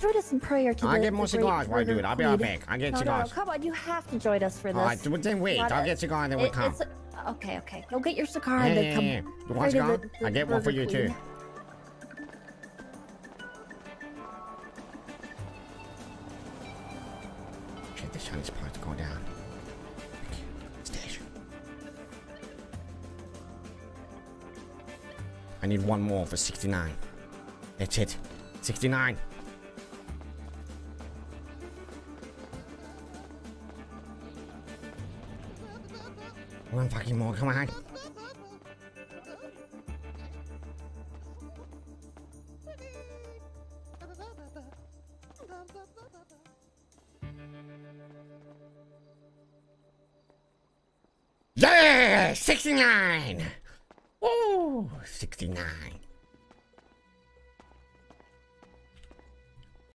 Join us in prayer to I'll the, get more cigars while I do it. I'll be right back. I'll get no, no, no, come on, you have to join us for this. All right, well, then wait. I'll get cigar and then we'll It- come. it's- okay, okay. Go get your cigar Yeah, and yeah, then come. yeah. You want cigar? the- the I'll get one for you too. queen. Shit, the sun is to go down. Stash. I need one more for 69. That's it. 69. One fucking more, come on. Yeah! 69! Ooh, 69.